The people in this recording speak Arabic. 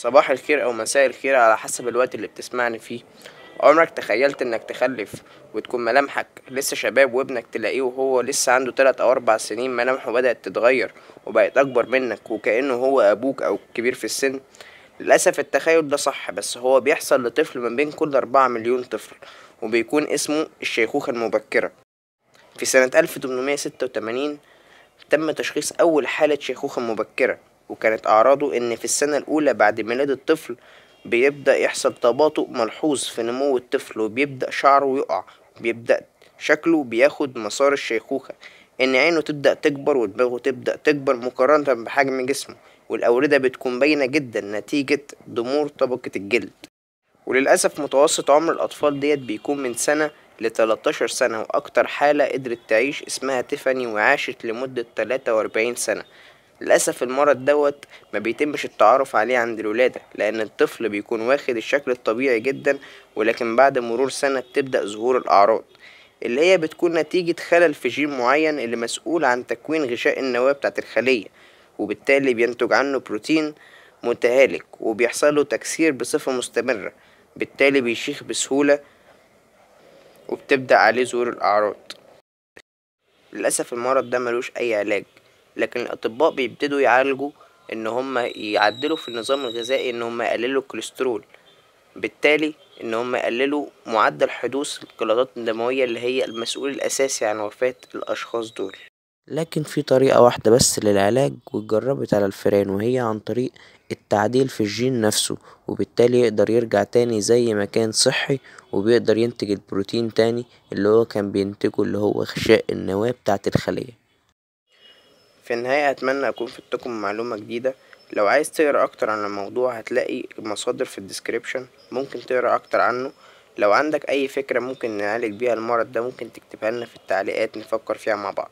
صباح الخير أو مساء الخير على حسب الوقت اللي بتسمعني فيه. عمرك تخيلت إنك تخلف وتكون ملامحك لسه شباب وابنك تلاقيه وهو لسه عنده تلات أو أربع سنين ملامحه بدأت تتغير وبقت أكبر منك وكأنه هو أبوك أو كبير في السن؟ للأسف التخيل ده صح بس هو بيحصل لطفل من بين كل أربعة مليون طفل وبيكون اسمه الشيخوخة المبكرة. في سنة ألف تمنمية ستة وتمانين تم تشخيص أول حالة شيخوخة مبكرة. وكانت أعراضه إن في السنة الأولى بعد ميلاد الطفل بيبدأ يحصل تباطؤ ملحوظ في نمو الطفل وبيبدأ شعره يقع بيبدأ شكله بياخد مسار الشيخوخة. إن عينه تبدأ تكبر ودماغه تبدأ تكبر مقارنة بحجم جسمه والأوردة بتكون باينة جدا نتيجة ضمور طبقة الجلد. وللأسف متوسط عمر الأطفال ديت بيكون من سنة لتلاتاشر سنة وأكتر حالة قدرت تعيش اسمها تيفاني وعاشت لمدة تلاتة وأربعين سنة. للأسف المرض دوت ما بيتمش التعرف عليه عند الولادة لأن الطفل بيكون واخد الشكل الطبيعي جدا ولكن بعد مرور سنة بتبدأ ظهور الأعراض اللي هي بتكون نتيجة خلل في جين معين اللي مسؤول عن تكوين غشاء النواة بتاعت الخلية وبالتالي بينتج عنه بروتين متهالك وبيحصله تكسير بصفة مستمرة بالتالي بيشيخ بسهولة وبتبدأ عليه ظهور الأعراض. للأسف المرض ده ملوش أي علاج. لكن الأطباء بيبتدوا يعالجوا إن هما يعدلوا في النظام الغذائي إن هما يقللوا الكوليسترول. بالتالي إن هما يقللوا معدل حدوث الجلطات الدموية اللي هي المسؤول الأساسي عن وفاة الأشخاص دول. لكن في طريقة واحدة بس للعلاج واتجربت على الفئران وهي عن طريق التعديل في الجين نفسه وبالتالي يقدر يرجع تاني زي ما كان صحي وبيقدر ينتج البروتين تاني اللي هو كان بينتجه اللي هو غشاء النواة بتاعة الخلية. في النهاية أتمنى أكون فدتكم بمعلومة جديدة. لو عايز تقرأ أكتر عن الموضوع هتلاقي المصادر في ال description. ممكن تقرأ أكتر عنه. لو عندك أي فكرة ممكن نعالج بيها المرض ده ممكن تكتبها لنا في التعليقات نفكر فيها مع بعض.